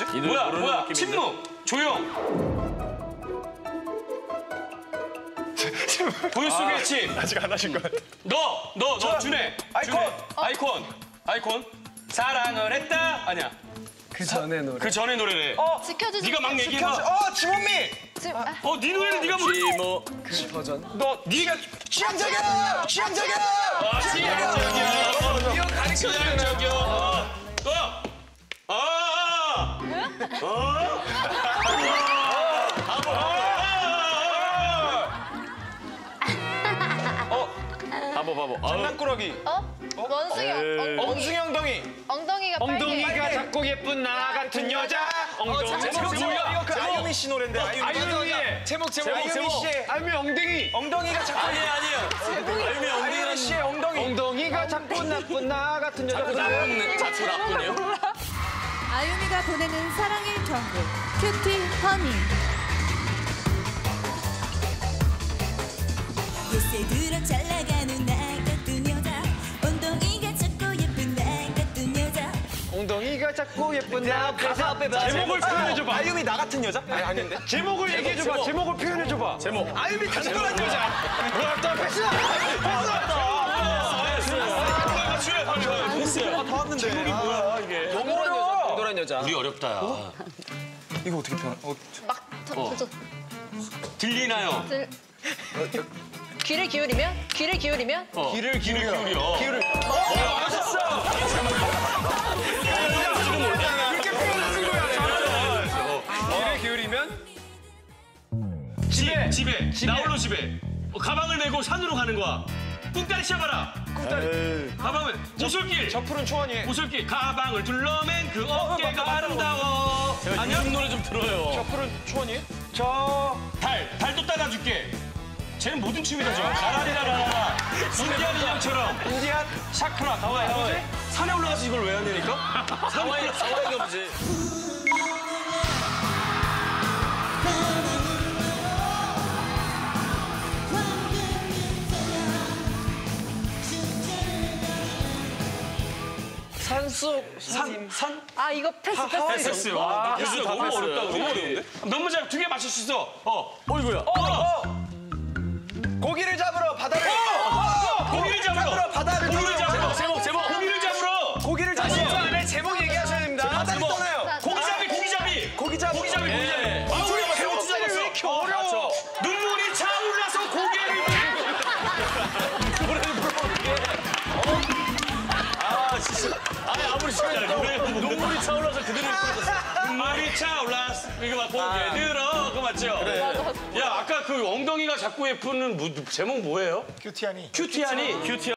뭐지? 이 노래 뭐야 모르는 뭐야 느낌인데? 침묵 조용 보여 속의 침 아직 안 하신 것 같아. 너, 너, 너, 준혜. 아이콘. 준혜. 아이콘. 아이콘. 사랑을 했다. 아니야. 그 전에 노래. 그 전에 노래래. 어, 지켜주지. 네가 막 얘기해봐. 어, 지몬미. 지금, 아, 어, 네 노래는 네가 부르. 뭐 그 버전. 너, 네가 취향적이야! 취향적이야! 아, 시향적이야. 이거 가르쳐주는 저기요. 또. 아. 어. 바보 바보. 아우, 장난꾸러기. 어? 원숭이 엉, 엉, 엉숭이 엉덩이. 엉덩이가 빨개. 엉덩이가 작고 예쁜 나 같은 여자. 엉덩이. 제목 제목이야. 이거 그 아유미 씨 노래인데. 아유미. 아유미의 제목 제목 아유미 제목. 씨의 아유미 엉덩이. 엉덩이가 작고 아니야, 아니야. 알미 아유미 씨의 엉덩이. 엉덩이가 작고 나쁜 나 같은 여자. 나쁜 자꾸 나쁘네요. 아유미가 보내는 사랑의 경고 큐티 허니 요새 들어 잘 나가는 나 같은 여자 엉덩이가 작고 예쁜 나 같은 여자 엉덩이가 작고 예쁜 나 앞에서 제목을 표현해줘봐. 아유미 나 같은 여자? 아니, 아닌데. 제목을 얘기해줘봐. 제목 을 표현해줘봐. 제목. 아유미 단단한 여자. 그렇다 패스. 맞추래, 빨리, 빨리. 됐어요. 다 왔는데. 제목이 뭐야, 이게. 너무 여자. 우리 어렵다, 야. 이거 어떻게 표현? 어, 막 더, 더, 더, 들리나요? 들... 귀를 기울이면? 귀를 기울이면? 어. 귀를 귀를 기울여. 기울을. 어, 맞았어. 그렇게 표현하는 거야. 귀를 기울이면 집에, 집에, 나 홀로 집에. 어, 가방을 메고 산으로 가는 거야. 꿍따리 씌워봐라. 꿍따리. 가방을, 오솔길. 저 푸른 초원이. 오솔길. 가방을 둘러맨 그 어깨가 아름다워. 아니야? 이 노래 좀 들어요. 저 푸른 초원이. 저. 달, 달도 따라줄게. 쟤는 모든 춤이 다 좋아. 가라리라라. 인디안 인형처럼. 인디안. 샤크라, 가와이, 가와이. 산에 올라가서 이걸 왜 한다니까? 하와이 하와이가 보지. 산속 산, 산? 아, 이거 패스, 패스. 패스. 와, 패스 다 너무 패스. 어렵다. 너무 어려운데? 너무 잘, 두 개 맞출 수 있어. 어. 어이구야. 어. 고기를 잡으러 바다를. 고기를 잡으러. 잡으러 바다를 고기를 떠나요. 잡으러. 제목 제목. 고기를 잡으러. 고기를 잡으러. 진짜 안에 제목 얘기하셔야 됩니다. 바다를 떠나요. 고기잡이, 고기잡이. 고기잡이. 고기잡이, 예. 고기잡이. 아, 우리 배우지. 이렇게 어려워? 눈 눈물이 차올라서 그대로 입고 눈물이 차올라서 이거 막 고개 들어 그거 맞죠? 야 아까 그 엉덩이가 자꾸 예쁘는 무- 제목 뭐예요? 큐티하니. 큐티하니? 큐티